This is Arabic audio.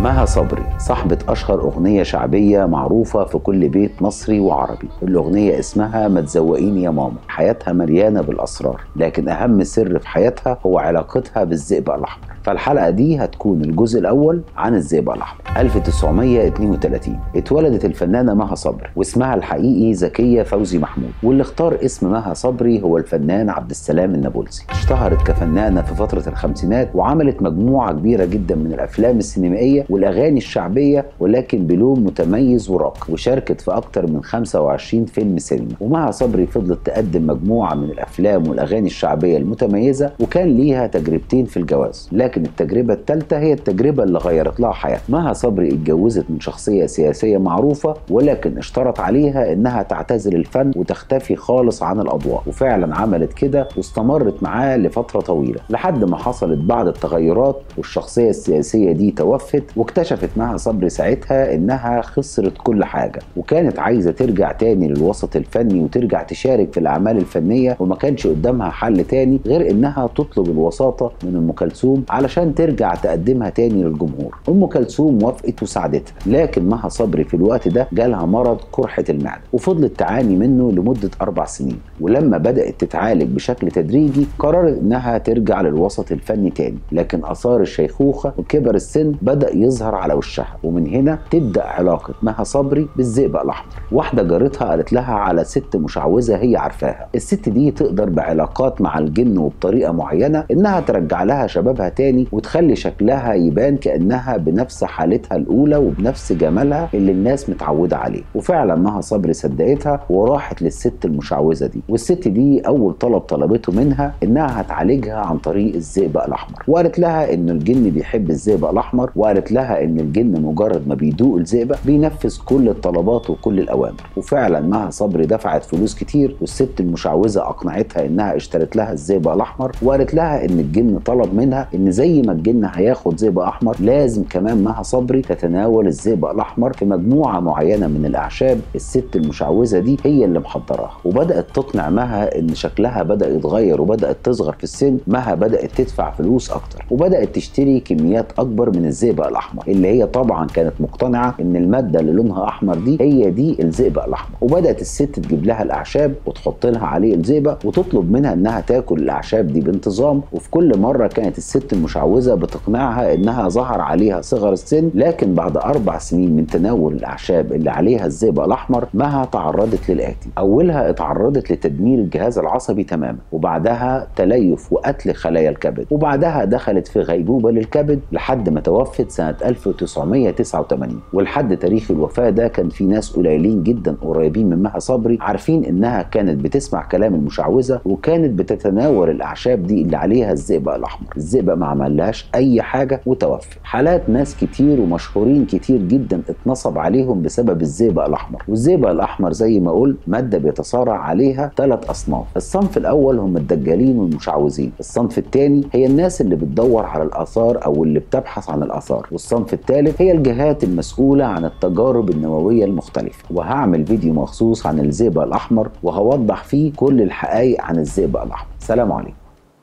مها صبري صاحبة أشهر أغنية شعبية معروفة في كل بيت مصري وعربي. الأغنية اسمها ما تزوقيني يا ماما حياتها مليانة بالأسرار لكن أهم سر في حياتها هو علاقتها بالذئب الأحمر. فالحلقة دي هتكون الجزء الأول عن الذئب الأحمر 1932 اتولدت الفنانة مها صبري واسمها الحقيقي زكية فوزي محمود واللي اختار اسم مها صبري هو الفنان عبد السلام النابلسي. اشتهرت كفنانة في فترة الخمسينات وعملت مجموعة كبيرة جدا من الأفلام السينمائية والأغاني الشعبية ولكن بلون متميز وراقي وشاركت في أكتر من 25 فيلم سينما. ومها صبري فضلت تقدم مجموعة من الأفلام والأغاني الشعبية المتميزة وكان ليها تجربتين في الجواز. لكن التجربة الثالثة هي التجربة اللي غيرت لها حياتها مها صبري اتجوزت من شخصية سياسية معروفة ولكن اشترط عليها إنها تعتزل الفن وتختفي خالص عن الأضواء. وفعلا عملت كده واستمرت معاه لفترة طويلة لحد ما حصلت بعض التغيرات والشخصية السياسية دي توفت واكتشفت مها صبري ساعتها إنها خسرت كل حاجة وكانت عايزة ترجع تاني للوسط الفني وترجع تشارك في الأعمال الفنية وما كانش قدامها حل تاني غير إنها تطلب الوساطة من أم كلثوم علشان ترجع تقدمها تاني للجمهور. أم كلثوم وافقت وساعدتها لكن مها صبري في الوقت ده جالها مرض قرحة المعدة وفضلت تعاني منه لمدة أربع سنين. ولما بدأت تتعالج بشكل تدريجي قررت إنها ترجع للوسط الفني تاني. لكن آثار الشيخوخة وكبر السن بدأ يظهر على وشها ومن هنا تبدأ علاقة مها صبري بالذئب الأحمر. واحدة جارتها قالت لها على ست مشعوذة هي عارفاها. الست دي تقدر بعلاقات مع الجن وبطريقة معينة إنها ترجع لها شبابها تاني. وتخلي شكلها يبان كأنها بنفس حالتها الأولى وبنفس جمالها اللي الناس متعودة عليه. وفعلا مها صبري صدقتها وراحت للست المشعوذة دي. والست دي أول طلب طلبته منها إنها هتعالجها عن طريق الذئب الأحمر. وقالت لها إن الجن بيحب الذئب الأحمر. وقالت لها إن الجن مجرد ما بيدوق الذئبة بينفذ كل الطلبات وكل الأوامر. وفعلا مها صبري دفعت فلوس كتير والست المشعوذة أقنعتها إنها اشترت لها الذئب الأحمر. وقالت لها إن الجن طلب منها إن زي ما الجن هياخد ذئب أحمر لازم كمان مها صبري تتناول الذئب الأحمر في مجموعة معينة من الأعشاب الست المشعوذة دي هي اللي محضراها. وبدأت تقنع مها إن شكلها بدأ يتغير وبدأت تصغر في السن مها بدأت تدفع فلوس أكتر. وبدأت تشتري كميات أكبر من الذئب الأحمر اللي هي طبعا كانت مقتنعة إن المادة اللي لونها أحمر دي هي دي الذئب الأحمر. وبدأت الست تجيب لها الأعشاب وتحط لها عليه الذئبة وتطلب منها إنها تاكل الأعشاب دي بانتظام. وفي كل مرة كانت الست المشعوذة بتقنعها إنها ظهر عليها صغر السن لكن بعد أربع سنين من تناول الأعشاب اللي عليها الذئب الأحمر مها تعرضت للآتي. أولها اتعرضت لتدمير الجهاز العصبي تماما وبعدها تليف وقتل خلايا الكبد وبعدها دخلت في غيبوبة للكبد لحد ما توفت سنة 1989 ولحد تاريخ الوفاة ده كان في ناس قليلين جدا قريبين من مها صبري عارفين إنها كانت بتسمع كلام المشعوذة وكانت بتتناول الأعشاب دي اللي عليها الذئب الأحمر. الذئب ما عملهاش أي حاجة وتوفى حالات ناس كتير ومشهورين كتير جدا اتنصب عليهم بسبب الذئب الأحمر. والذئب الأحمر زي ما قلت مادة بيتصارع عليها ثلاث أصناف. الصنف الأول هم الدجالين والمشعوذين. الصنف الثاني هي الناس اللي بتدور على الآثار أو اللي بتبحث عن الآثار. والصنف الثالث هي الجهات المسؤولة عن التجارب النووية المختلفة. وهعمل فيديو مخصوص عن الذئب الأحمر وهوضح فيه كل الحقائق عن الذئب الأحمر. سلام عليكم.